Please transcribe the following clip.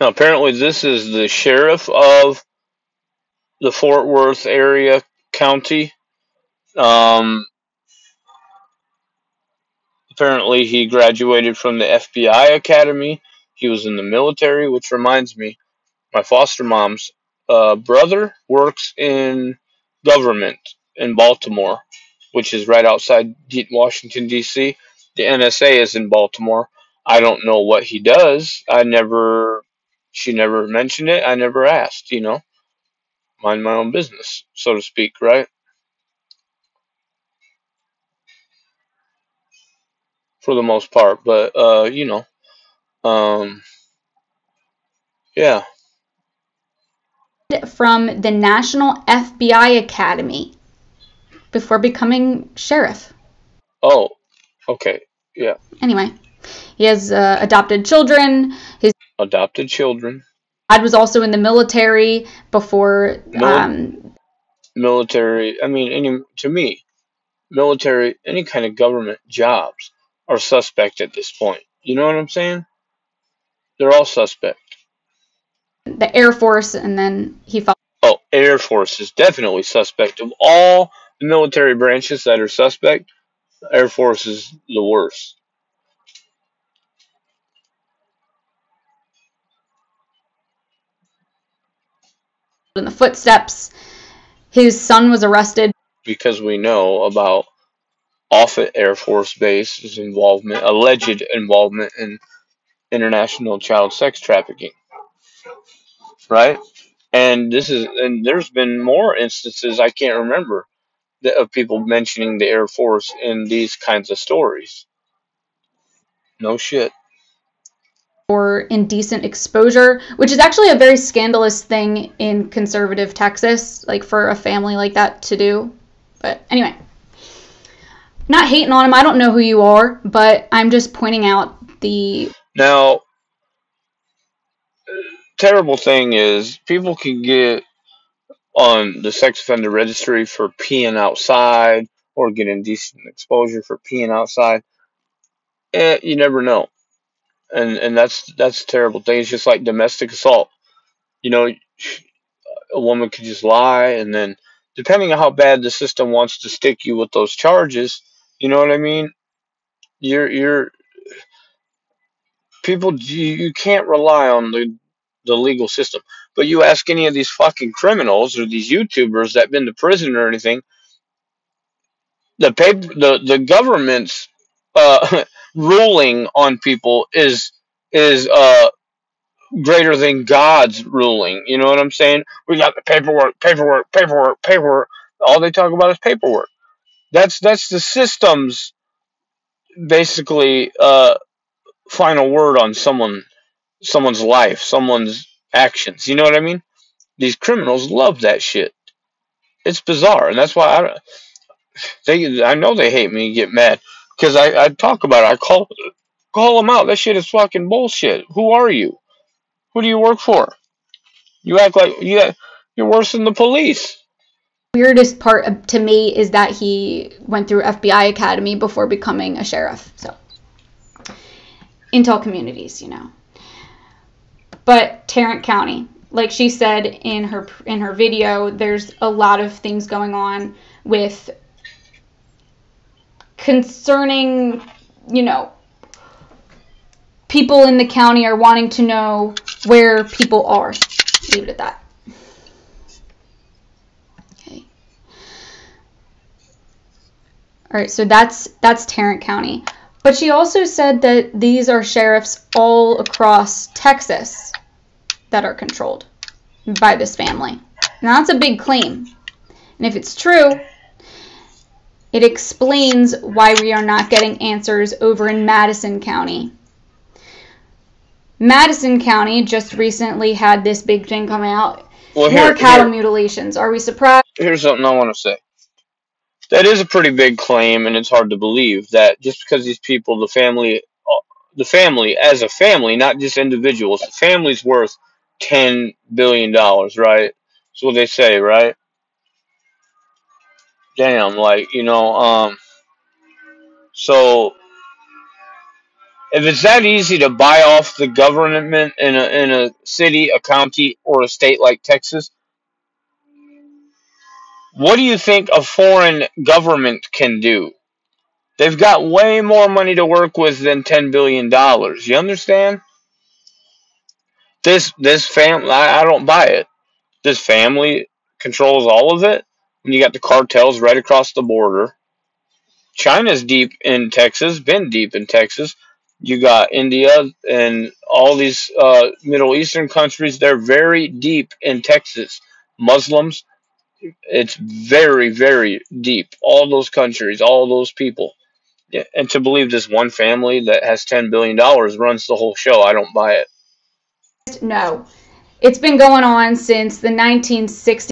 Now, apparently, this is the sheriff of the Fort Worth area county. Um, apparently, he graduated from the FBI academy. He was in the military, which reminds me, my foster mom's uh, brother works in government in Baltimore, which is right outside Washington, D.C. The NSA is in Baltimore. I don't know what he does. I never, she never mentioned it. I never asked, you know. Mind my own business, so to speak, right? For the most part, but, uh, you know, um, yeah. From the National FBI Academy before becoming sheriff. Oh, okay, yeah. Anyway, he has uh, adopted children. His adopted children. dad was also in the military before. Mil- Um, military. I mean, any to me, military, any kind of government jobs are suspect at this point. You know what I'm saying? They're all suspect. the Air Force, and then he followed Oh, Air Force is definitely suspect. Of all the military branches that are suspect, Air Force is the worst. In the footsteps. His son was arrested because we know about Offutt Air Force Base's involvement, alleged involvement in international child sex trafficking. Right? And this is, and there's been more instances I can't remember that, of people mentioning the Air Force in these kinds of stories. No shit. For indecent exposure, which is actually a very scandalous thing in conservative Texas, like for a family like that to do. But anyway, not hating on him. I don't know who you are, but I'm just pointing out the Now, terrible thing is people can get on the sex offender registry for peeing outside or get indecent exposure for peeing outside. Eh, you never know, and and that's that's a terrible thing. It's just like domestic assault. You know, a woman could just lie, and then depending on how bad the system wants to stick you with those charges, you know what I mean. You're you're people. You, you can't rely on the the legal system. But you ask any of these fucking criminals or these YouTubers that been to prison or anything, the paper, the the government's uh, ruling on people is is uh greater than God's ruling. You know what I'm saying? We got the paperwork, paperwork, paperwork, paperwork. All they talk about is paperwork. That's that's the system's basically uh final word on someone someone's life, someone's actions. You know what I mean? These criminals love that shit. It's bizarre, and that's why I they I know they hate me and get mad because I, I talk about it. I call call them out. That shit is fucking bullshit. Who are you? Who do you work for? You act like you you're worse than the police. weirdest part of- to me is that he went through FBI Academy before becoming a sheriff. So, intel communities, you know. But Tarrant County, like she said in her in her video, there's a lot of things going on with concerning, you know, people in the county are wanting to know where people are. Leave it at that. Okay. All right, so that's that's Tarrant County. But she also said that these are sheriffs all across Texas that are controlled by this family. Now that's a big claim. And if it's true, it explains why we are not getting answers over in Madison County. Madison County just recently had this big thing come out. Well, More cattle here- mutilations. Are we surprised? here's something I want to say. That is a pretty big claim, and it's hard to believe that just because these people, the family, uh, the family as a family, not just individuals, the family's worth ten billion dollars, right? That's what they say, right? Damn, like you know, um, so If it's that easy to buy off the government in a in a city, a county, or a state like Texas, what do you think a foreign government can do? They've got way more money to work with than ten billion dollars. You understand? This this family, I, I don't buy it. This family controls all of it. And you got the cartels right across the border. China's deep in Texas, been deep in Texas. You got India and all these uh, Middle Eastern countries. They're very deep in Texas. Muslims, it's very, very deep. All those countries, all those people. Yeah, and to believe this one family that has $10 billion runs the whole show, I don't buy it. No. It's been going on since the 1960s.